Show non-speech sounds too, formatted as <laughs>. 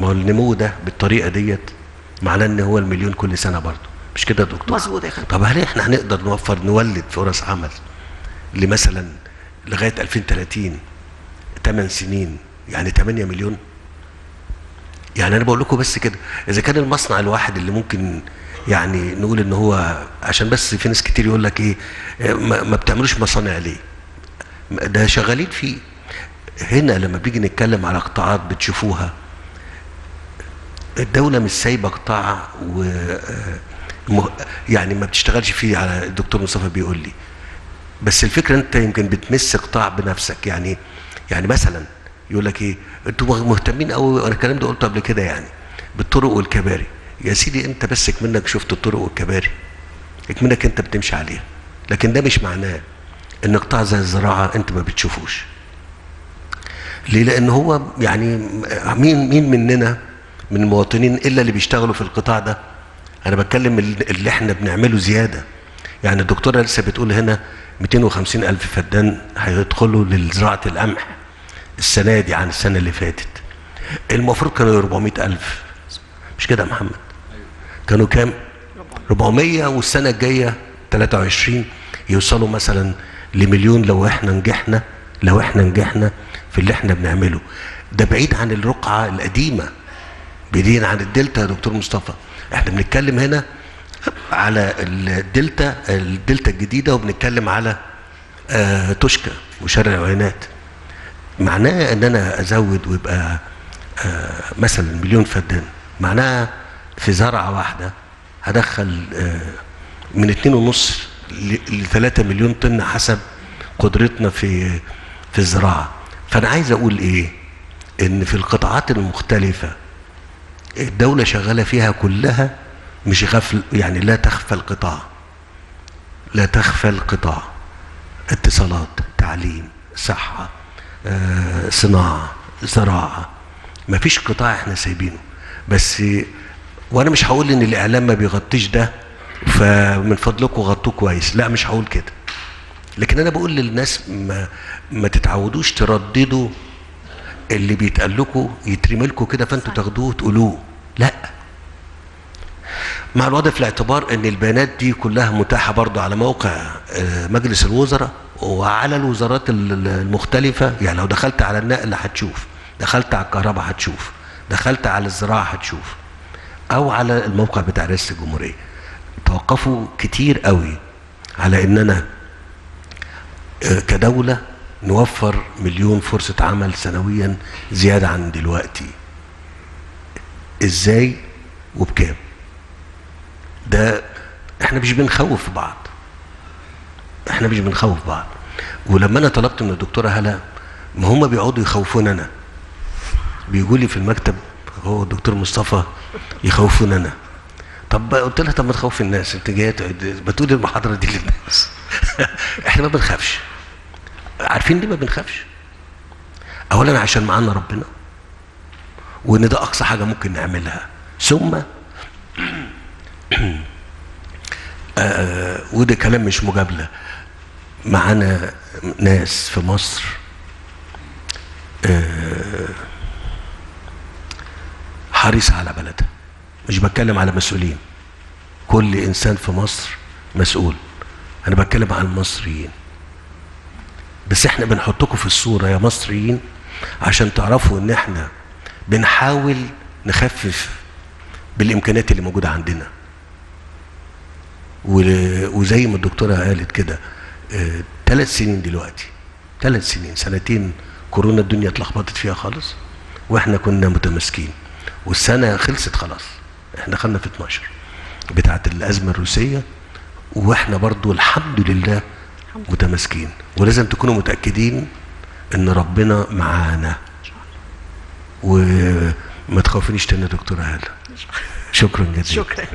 ما هو النمو ده بالطريقة ديت معناه إن هو المليون كل سنة برضه. مش كده يا دكتور؟ مظبوط يا طب هل إحنا هنقدر نوفر نولد فرص عمل لمثلا لغاية 2030 8 سنين؟ يعني 8 مليون؟ يعني أنا بقول لكم بس كده إذا كان المصنع الواحد اللي ممكن يعني نقول إن هو عشان بس في ناس كتير يقول لك إيه ما بتعملوش مصانع ليه؟ ده شغالين فيه. هنا لما بيجي نتكلم على قطاعات بتشوفوها الدولة مش سايبة قطاع و مه- يعني ما بتشتغلش فيه على الدكتور مصطفى بيقول لي. بس الفكرة أنت يمكن بتمس قطاع بنفسك يعني يعني مثلا يقول لك إيه أنتوا مهتمين قوي أنا الكلام ده قلته قبل كده يعني بالطرق والكباري. يا سيدي أنت بس اكمنك شفت الطرق والكباري اكمنك أنت بتمشي عليها. لكن ده مش معناه إن قطاع زي الزراعة أنت ما بتشوفوش. ليه؟ لأن هو يعني مين مين مننا من المواطنين إلا اللي بيشتغلوا في القطاع ده. أنا بتكلم ال- اللي إحنا بنعمله زيادة. يعني الدكتورة لسه بتقول هنا 250 ألف فدان هيدخلوا لزراعة القمح السنة دي عن السنة اللي فاتت. المفروض كانوا 400 ألف. مش كده يا محمد؟ كانوا كام؟ 400 والسنة الجاية 23 يوصلوا مثلا لمليون لو إحنا نجحنا لو إحنا نجحنا في اللي إحنا بنعمله. ده بعيد عن الرقعة القديمة. بعيدين عن الدلتا يا دكتور مصطفى. إحنا بنتكلم هنا على الدلتا الدلتا الجديدة وبنتكلم على آه توشكا وشرق العوينات. معناه إن أنا أزود ويبقى آه مثلا مليون فدان. معناها في زرعة واحدة هدخل آه من اتنين ونص ل 3 مليون طن حسب قدرتنا في في الزراعة. فأنا عايز أقول إيه؟ إن في القطاعات المختلفة الدولة شغالة فيها كلها مش غفل يعني لا تخفى القطاع. لا تخفى القطاع. اتصالات تعليم صحة آه، صناعة زراعة. ما فيش قطاع إحنا سايبينه. بس وأنا مش هقول إن الإعلام ما بيغطيش ده فمن فضلكم غطوه كويس. لا مش هقول كده. لكن أنا بقول للناس ما ما تتعودوش ترددوا اللي بيتقال لكم يترمي لكم كده فانتوا تاخدوه وتقولوه. لا. مع الوضع في الاعتبار إن البيانات دي كلها متاحة برضه على موقع آه، مجلس الوزراء وعلى الوزارات ال- ال- المختلفة. يعني لو دخلت على النقل هتشوف دخلت على الكهرباء هتشوف دخلت على الزراعة هتشوف أو على الموقع بتاع رئاسة الجمهورية. توقفوا كتير قوي على اننا آه، كدولة نوفر مليون فرصة عمل سنويا زيادة عن دلوقتي. إزاي وبكام؟ ده إحنا مش بنخوف بعض. إحنا مش بنخوف بعض. ولما أنا طلبت من الدكتورة هلا ما هم بيقعدوا يخوفون أنا. بيجوا لي في المكتب هو الدكتور مصطفى يخوفون أنا. طب قلت لها طب ما تخوف الناس أنت جاية بتقول المحاضرة دي للناس. <laughs> إحنا ما بنخافش. عارفين ليه ما بنخافش؟ اولا عشان معانا ربنا وإن ده أقصى حاجة ممكن نعملها. ثم <clears throat> آه وده كلام مش مجامله معانا ناس في مصر آه حريصة على بلدها. مش بتكلم على مسؤولين. كل إنسان في مصر مسؤول. أنا بتكلم عن المصريين بس إحنا بنحطكم في الصورة يا مصريين عشان تعرفوا ان إحنا بنحاول نخفف بالامكانيات اللي موجودة عندنا. وزي ما الدكتورة قالت كده ثلاث سنين دلوقتي ثلاث سنين سنتين كورونا الدنيا اتلخبطت فيها خالص وإحنا كنا متماسكين. والسنة خلصت خلاص إحنا دخلنا في 12 بتاعت الأزمة الروسية وإحنا برضو الحمد لله متماسكين. ولازم تكونوا متأكدين إن ربنا معانا. وما تخافنيش تاني يا دكتورة هالة شكرا جزيلا. شكرا.